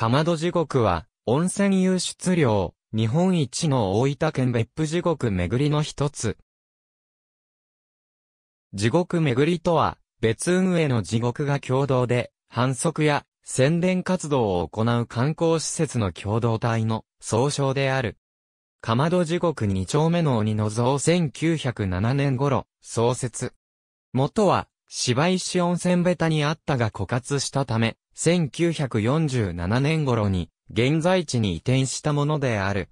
かまど地獄は、温泉湧出量、日本一の大分県別府地獄巡りの一つ。地獄巡りとは、別運営の地獄が共同で、反則や宣伝活動を行う観光施設の共同体の総称である。かまど地獄二丁目の鬼の像1907年頃、創設。元は、芝石温泉ベタにあったが枯渇したため、1947年頃に、現在地に移転したものである。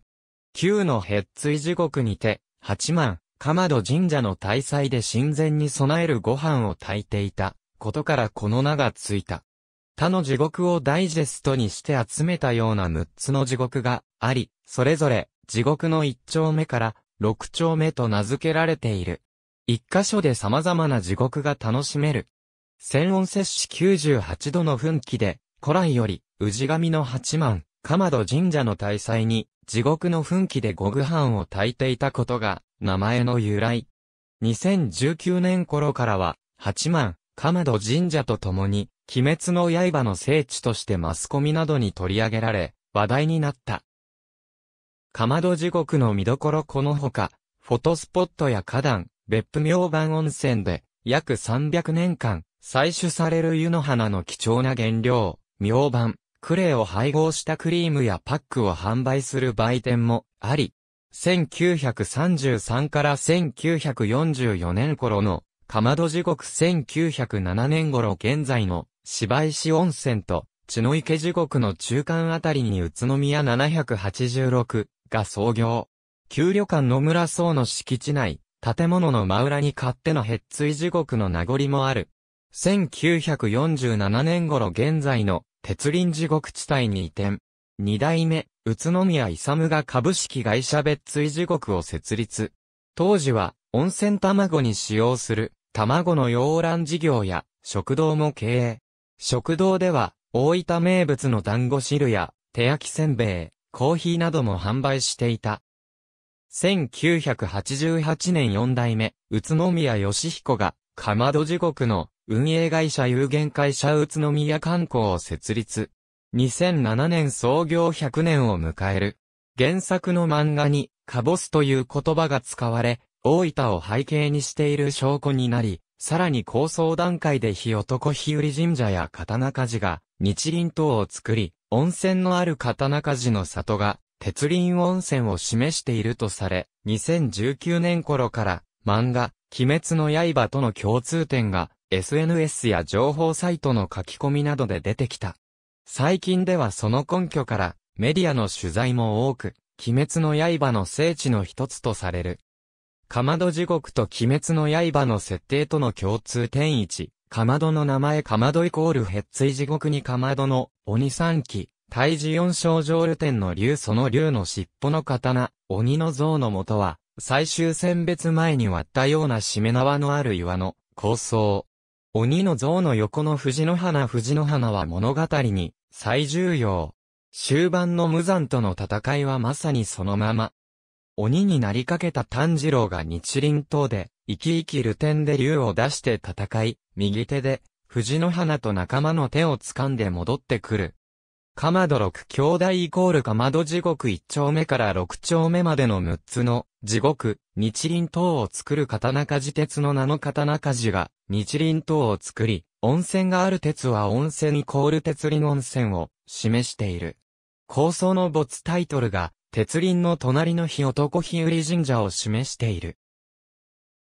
旧のヘッツイ地獄にて、八万、かまど神社の大祭で神前に備えるご飯を炊いていたことからこの名がついた。他の地獄をダイジェストにして集めたような6つの地獄があり、それぞれ地獄の1丁目から6丁目と名付けられている。一箇所で様々な地獄が楽しめる。千温摂氏98度の噴気で、古来より、氏神の八幡、かまど神社の大祭に、地獄の噴気でご具飯を炊いていたことが、名前の由来。2019年頃からは、八幡、鎌戸神社と共に、鬼滅の刃の聖地としてマスコミなどに取り上げられ、話題になった。鎌戸地獄の見どころこのほか、フォトスポットや花壇、別府明晩温泉で、約300年間、採取される湯の花の貴重な原料、明晩、クレイを配合したクリームやパックを販売する売店もあり、1933から1944年頃の、かまど地獄1907年頃現在の芝石温泉と血の池地獄の中間あたりに宇都宮786が創業。旧旅館野村荘の敷地内、建物の真裏に勝手のヘッツイ地獄の名残もある。1947年頃現在の鉄林地獄地帯に移転。二代目、宇都宮勇が株式会社別追地獄を設立。当時は、温泉卵に使用する、卵の洋卵事業や、食堂も経営。食堂では、大分名物の団子汁や、手焼きせんべい、コーヒーなども販売していた。1988年4代目、宇都宮義彦が、かまど地獄の運営会社有限会社宇都宮観光を設立。2007年創業100年を迎える。原作の漫画に、カボスという言葉が使われ、大分を背景にしている証拠になり、さらに構想段階で火男日売神社や刀鍛冶が日輪島を作り、温泉のある刀鍛冶の里が鉄輪温泉を示しているとされ、2019年頃から漫画、鬼滅の刃との共通点が SNS や情報サイトの書き込みなどで出てきた。最近ではその根拠からメディアの取材も多く、鬼滅の刃の聖地の一つとされる。かまど地獄と鬼滅の刃の設定との共通点一、かまどの名前かまどイコールヘッツイ地獄にかまどの鬼三期、大事四章上流天の竜その竜の尻尾の刀、鬼の像の元は、最終選別前に割ったような締め縄のある岩の構想。鬼の像の横の藤の花藤の花は物語に最重要。終盤の無残との戦いはまさにそのまま。鬼になりかけた炭治郎が日輪刀で、生き生きる点で竜を出して戦い、右手で、藤の花と仲間の手を掴んで戻ってくる。かまど六兄弟イコールかまど地獄一丁目から六丁目までの六つの地獄、日輪刀を作る刀鍛冶鉄の名の刀鍛冶が日輪刀を作り、温泉がある鉄は温泉イコール鉄輪温泉を示している。構想の没タイトルが、鉄輪の隣の火男日売神社を示している。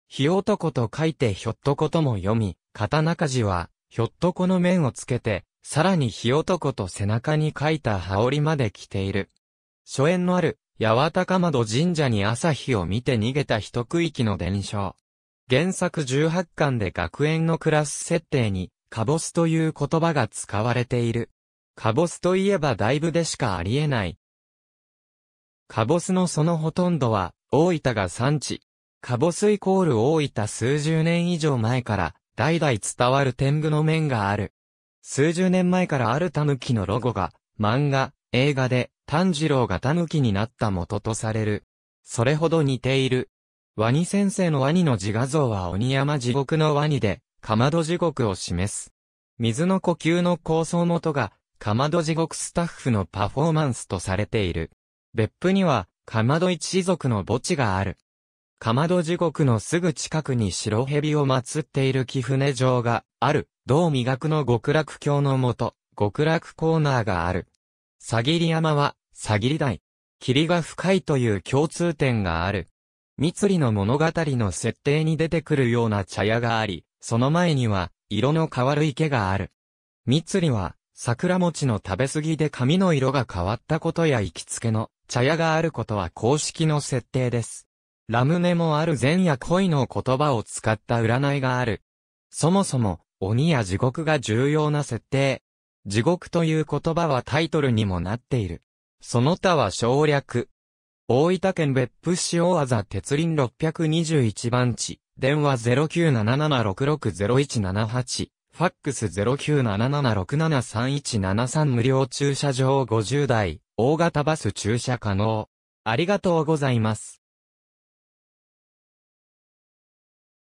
火男と書いてひょっとことも読み、刀鍛冶は、ひょっとこの面をつけて、さらに火男と背中に書いた羽織まで着ている。初縁のある、八幡かまど神社に朝日を見て逃げた一区域の伝承。原作18巻で学園のクラス設定に、カボスという言葉が使われている。カボスといえばだいぶでしかありえない。カボスのそのほとんどは、大分が産地。カボスイコール大分数十年以上前から、代々伝わる天狗の面がある。数十年前からある狸のロゴが、漫画、映画で、炭治郎が狸になった元とされる。それほど似ている。ワニ先生のワニの自画像は鬼山地獄のワニで、かまど地獄を示す。水の呼吸の構想元が、かまど地獄スタッフのパフォーマンスとされている。別府には、かまど一族の墓地がある。かまど地獄のすぐ近くに白蛇を祀っている貴船城がある。道磨くの極楽教のもと、極楽コーナーがある。さぎり山は、さぎり台。霧が深いという共通点がある。三つりの物語の設定に出てくるような茶屋があり、その前には、色の変わる池がある。三つりは、桜餅の食べ過ぎで髪の色が変わったことや行きつけの茶屋があることは公式の設定です。ラムネもある善や恋の言葉を使った占いがある。そもそも、鬼や地獄が重要な設定。地獄という言葉はタイトルにもなっている。その他は省略。大分県別府市大技鉄林621番地、電話0977660178、ファックス0977673173無料駐車場50台、大型バス駐車可能。ありがとうございます。